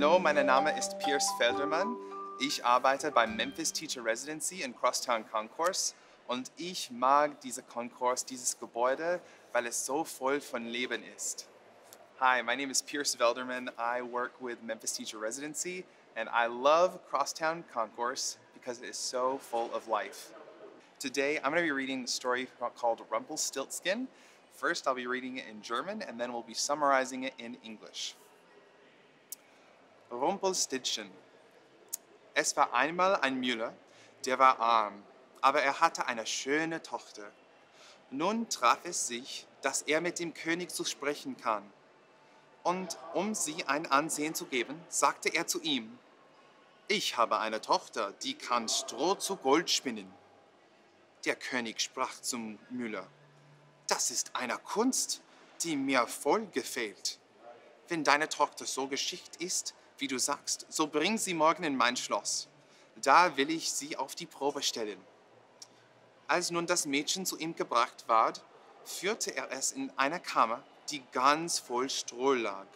Hallo, mein Name ist Piers Feldermann. Ich arbeite beim Memphis Teacher Residency in Crosstown Concourse und ich mag diese Concourse, dieses Gebäude, weil es so voll von Leben ist. Hi, my name is Pierce Velderman. I work with Memphis Teacher Residency and I love Crosstown Concourse because it is so full of life. Today I'm going to be reading a story called Rumpelstiltskin. First, I'll be reading it in German and then we'll be summarizing it in English. Rumpelstiltskin. Es war einmal ein Müller, der war arm, aber er hatte eine schöne Tochter. Nun traf es sich, dass er mit dem König zu sprechen kann. Und um sie ein Ansehen zu geben, sagte er zu ihm, ich habe eine Tochter, die kann Stroh zu Gold spinnen. Der König sprach zum Müller, das ist eine Kunst, die mir voll gefällt. Wenn deine Tochter so geschickt ist, wie du sagst, so bring sie morgen in mein Schloss. Da will ich sie auf die Probe stellen. Als nun das Mädchen zu ihm gebracht ward, führte er es in eine Kammer, die ganz voll Stroh lag,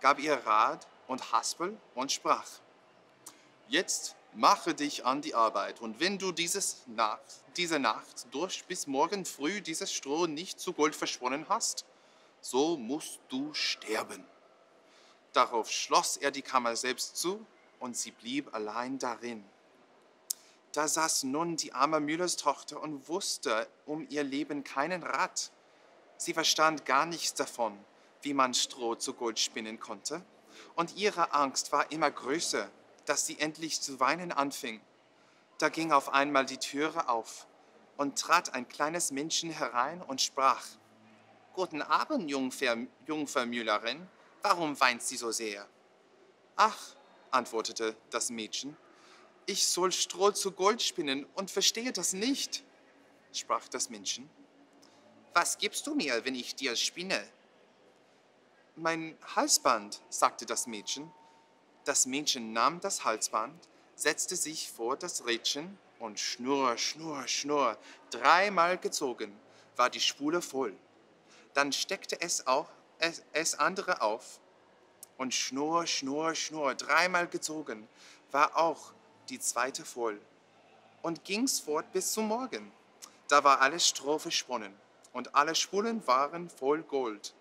gab ihr Rad und Haspel und sprach, Jetzt mache dich an die Arbeit, und wenn du dieses Nacht, diese Nacht durch bis morgen früh dieses Stroh nicht zu Gold verschwonnen hast, so musst du sterben. Darauf schloss er die Kammer selbst zu, und sie blieb allein darin. Da saß nun die arme Müllerstochter und wusste um ihr Leben keinen Rat. Sie verstand gar nichts davon, wie man Stroh zu Gold spinnen konnte, und ihre Angst war immer größer, dass sie endlich zu weinen anfing. Da ging auf einmal die Türe auf und trat ein kleines Männchen herein und sprach, Guten Abend, Jungfer, Jungfer Müllerin, warum weint sie so sehr? Ach, antwortete das Mädchen, ich soll Stroh zu Gold spinnen und verstehe das nicht, sprach das Männchen. Was gibst du mir, wenn ich dir spinne? Mein Halsband, sagte das Mädchen, das Mädchen nahm das Halsband, setzte sich vor das Rädchen und schnurr, schnurr, schnurr, dreimal gezogen, war die Spule voll. Dann steckte es auch es, es andere auf und schnurr, schnurr, schnurr, dreimal gezogen, war auch die zweite voll. Und ging's fort bis zum Morgen. Da war alles Stroh versponnen und alle Spulen waren voll Gold.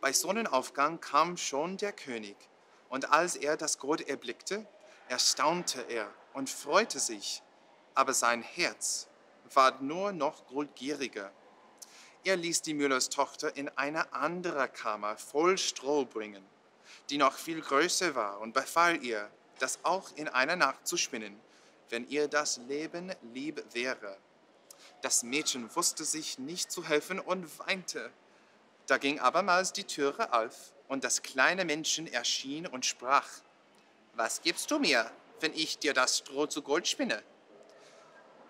Bei Sonnenaufgang kam schon der König und als er das Gold erblickte, erstaunte er und freute sich, aber sein Herz war nur noch goldgieriger. Er ließ die Müllerstochter in eine andere Kammer voll Stroh bringen, die noch viel größer war, und befahl ihr, das auch in einer Nacht zu spinnen, wenn ihr das Leben lieb wäre. Das Mädchen wusste sich nicht zu helfen und weinte. Da ging abermals die Türe auf und das kleine Männchen erschien und sprach, Was gibst du mir, wenn ich dir das Stroh zu Gold spinne?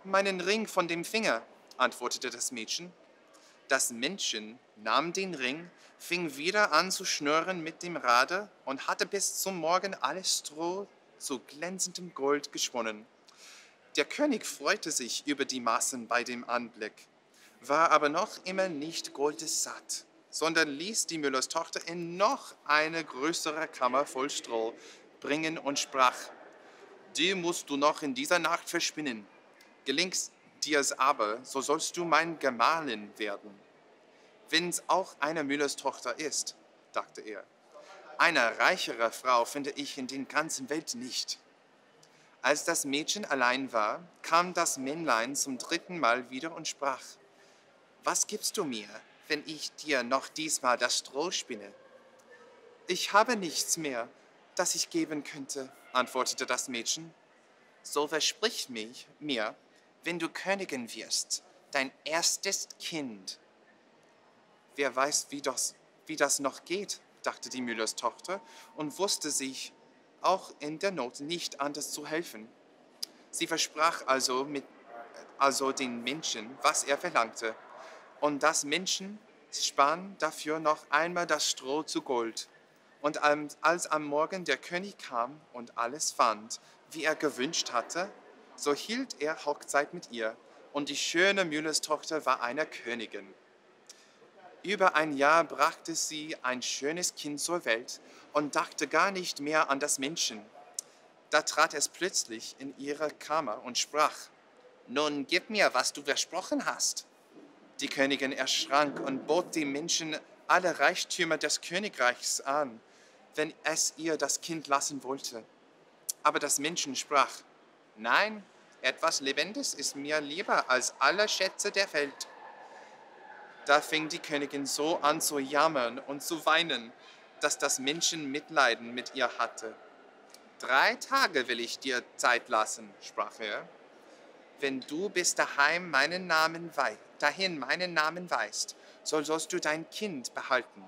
Meinen Ring von dem Finger, antwortete das Mädchen. Das Männchen nahm den Ring, fing wieder an zu schnurren mit dem Rade und hatte bis zum Morgen alles Stroh zu glänzendem Gold gesponnen. Der König freute sich über die Massen bei dem Anblick, war aber noch immer nicht goldessatt sondern ließ die Müllerstochter in noch eine größere Kammer voll Stroh bringen und sprach, die musst du noch in dieser Nacht verspinnen. Gelingst dir's aber, so sollst du mein Gemahlin werden. Wenn's auch eine Müllerstochter ist, dachte er, eine reichere Frau finde ich in den ganzen Welt nicht. Als das Mädchen allein war, kam das Männlein zum dritten Mal wieder und sprach, Was gibst du mir? wenn ich dir noch diesmal das Stroh spinne? Ich habe nichts mehr, das ich geben könnte, antwortete das Mädchen. So versprich mich mir, wenn du Königin wirst, dein erstes Kind. Wer weiß, wie das, wie das noch geht, dachte die Müllers Tochter und wusste sich auch in der Not nicht anders zu helfen. Sie versprach also, mit, also den Menschen, was er verlangte, und das Menschen spann dafür noch einmal das Stroh zu Gold. Und als am Morgen der König kam und alles fand, wie er gewünscht hatte, so hielt er Hochzeit mit ihr, und die schöne Müllerstochter war eine Königin. Über ein Jahr brachte sie ein schönes Kind zur Welt und dachte gar nicht mehr an das Menschen. Da trat es plötzlich in ihre Kammer und sprach, Nun gib mir, was du versprochen hast. Die Königin erschrank und bot dem Menschen alle Reichtümer des Königreichs an, wenn es ihr das Kind lassen wollte. Aber das Menschen sprach, Nein, etwas Lebendes ist mir lieber als alle Schätze der Welt. Da fing die Königin so an zu jammern und zu weinen, dass das Menschen Mitleiden mit ihr hatte. Drei Tage will ich dir Zeit lassen, sprach er. Wenn du bis daheim meinen Namen wei dahin meinen Namen weißt, so sollst du dein Kind behalten.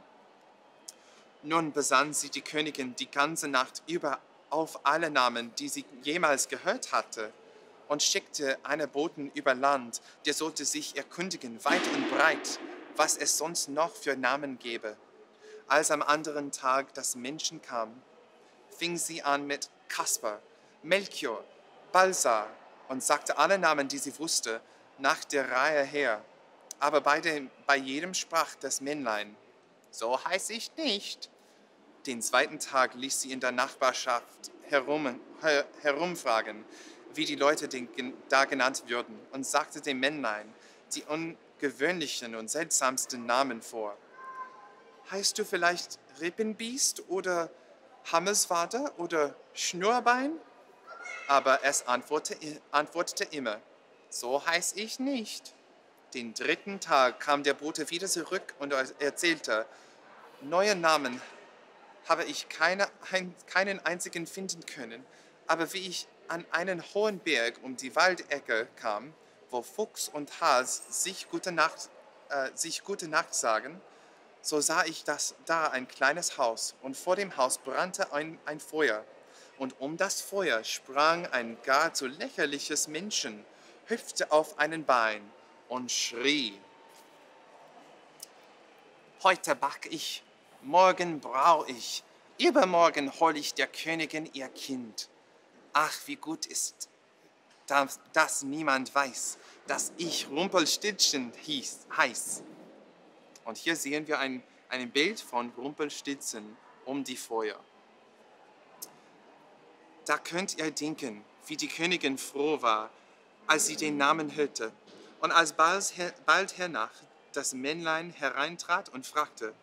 Nun besann sie die Königin die ganze Nacht über auf alle Namen, die sie jemals gehört hatte, und schickte einen Boten über Land, der sollte sich erkundigen, weit und breit, was es sonst noch für Namen gäbe. Als am anderen Tag das Menschen kam, fing sie an mit Kaspar, Melchior, Balsar und sagte alle Namen, die sie wusste, nach der Reihe her. Aber bei, dem, bei jedem sprach das Männlein, so heiß ich nicht. Den zweiten Tag ließ sie in der Nachbarschaft herum, her, herumfragen, wie die Leute den, da genannt würden, und sagte dem Männlein die ungewöhnlichsten und seltsamsten Namen vor. Heißt du vielleicht Rippenbiest oder Hammelsvater oder Schnurbein? Aber es antwortete, antwortete immer, so heiß ich nicht. Den dritten Tag kam der Bote wieder zurück und erzählte, neue Namen habe ich keine, ein, keinen einzigen finden können, aber wie ich an einen hohen Berg um die Waldecke kam, wo Fuchs und Has sich gute Nacht, äh, sich gute Nacht sagen, so sah ich das da ein kleines Haus und vor dem Haus brannte ein, ein Feuer und um das Feuer sprang ein gar zu lächerliches Menschen, hüpfte auf einen Bein und schrie. Heute back ich, morgen brau ich, übermorgen hol ich der Königin ihr Kind. Ach, wie gut ist, dass, dass niemand weiß, dass ich Rumpelstilzchen hieß, heiß. Und hier sehen wir ein, ein Bild von Rumpelstilzchen um die Feuer. Da könnt ihr denken, wie die Königin froh war, als sie den Namen hörte. Und als bald, bald hernach das Männlein hereintrat und fragte,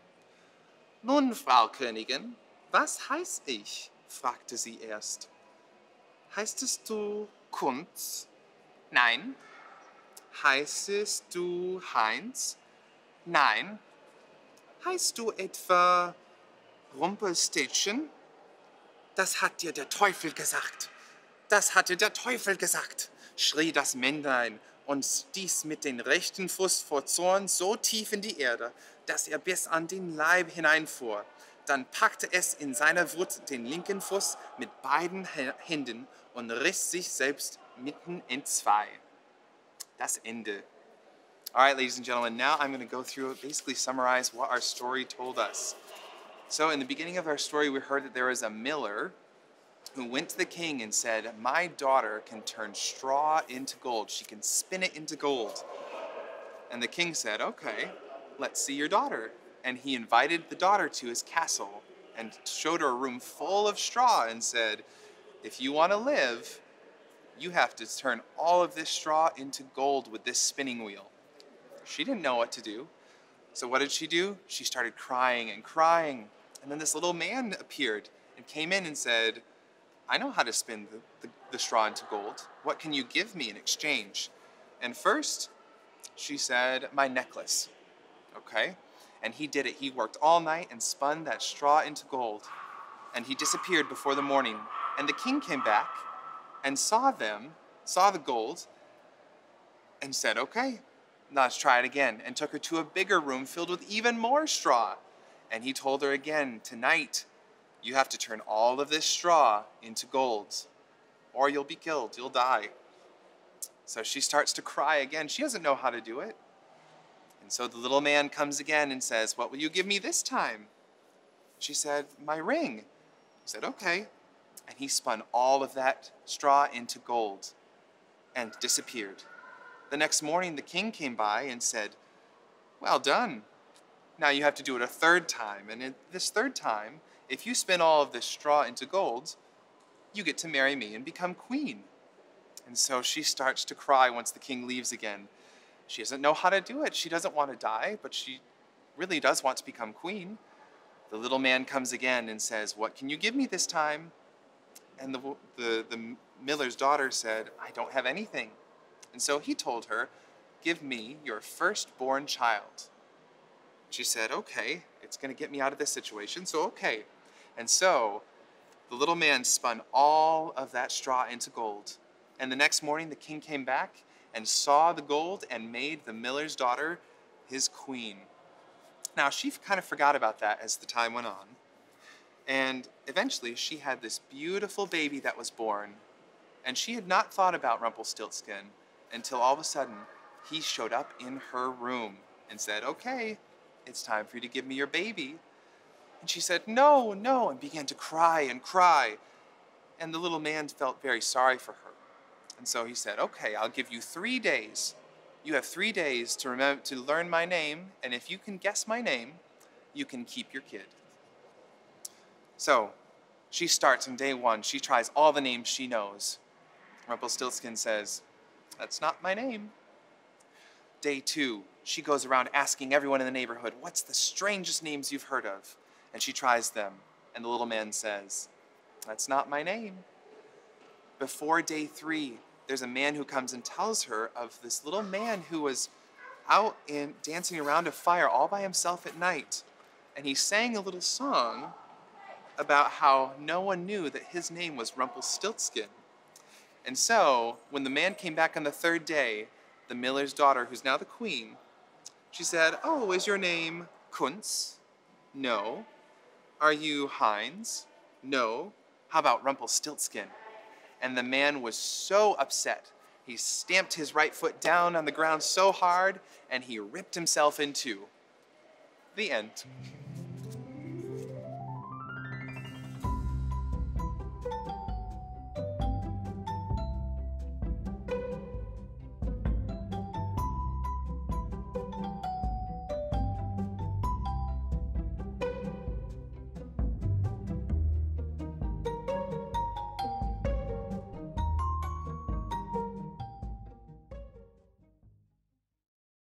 Nun, Frau Königin, was heiß ich? fragte sie erst. Heißest du Kunz? Nein. Heißest du Heinz? Nein. Heißt du etwa Rumpelstilzchen? Das hat dir der Teufel gesagt. Das hat dir der Teufel gesagt, schrie das Männlein und stieß mit dem rechten Fuß vor Zorn so tief in die Erde, dass er bis an den Leib hineinfuhr. Dann packte es in seiner Wut den linken Fuß mit beiden Händen und riss sich selbst mitten in zwei. Das Ende. All right, ladies and gentlemen, now I'm going to go through, basically summarize what our story told us. So, in the beginning of our story, we heard that there was a miller who went to the king and said, My daughter can turn straw into gold. She can spin it into gold. And the king said, Okay, let's see your daughter. And he invited the daughter to his castle and showed her a room full of straw and said, If you want to live, you have to turn all of this straw into gold with this spinning wheel. She didn't know what to do. So what did she do? She started crying and crying. And then this little man appeared and came in and said, I know how to spin the, the, the straw into gold. What can you give me in exchange? And first, she said, My necklace. Okay? And he did it. He worked all night and spun that straw into gold. And he disappeared before the morning. And the king came back and saw them, saw the gold, and said, Okay, let's try it again, and took her to a bigger room filled with even more straw. And he told her again, Tonight, you have to turn all of this straw into gold, or you'll be killed, you'll die. So she starts to cry again. She doesn't know how to do it. So the little man comes again and says, What will you give me this time? She said, My ring. He said, Okay. And he spun all of that straw into gold and disappeared. The next morning, the king came by and said, Well done. Now you have to do it a third time, and this third time, if you spin all of this straw into gold, you get to marry me and become queen. And so she starts to cry once the king leaves again. She doesn't know how to do it. She doesn't want to die, but she really does want to become queen. The little man comes again and says, What can you give me this time? And the, the, the miller's daughter said, I don't have anything. And so he told her, Give me your firstborn child. She said, Okay, it's going to get me out of this situation, so okay. And so the little man spun all of that straw into gold. And the next morning, the king came back and saw the gold and made the miller's daughter his queen. Now, she kind of forgot about that as the time went on. And eventually, she had this beautiful baby that was born. And she had not thought about Rumpelstiltskin until all of a sudden he showed up in her room and said, Okay, it's time for you to give me your baby. And she said, No, no, and began to cry and cry. And the little man felt very sorry for her. And so he said, Okay, I'll give you three days. You have three days to remember to learn my name, and if you can guess my name, you can keep your kid. So she starts on day one. She tries all the names she knows. Rumpelstiltskin says, That's not my name. Day two, she goes around asking everyone in the neighborhood, What's the strangest names you've heard of? And she tries them. And the little man says, That's not my name. Before day three, there's a man who comes and tells her of this little man who was out in dancing around a fire all by himself at night. And he sang a little song about how no one knew that his name was Rumpelstiltskin. And so, when the man came back on the third day, the miller's daughter, who's now the queen, she said, Oh, is your name Kunz? No. Are you Heinz? No. How about Rumpelstiltskin? And the man was so upset. He stamped his right foot down on the ground so hard, and he ripped himself in two. The end.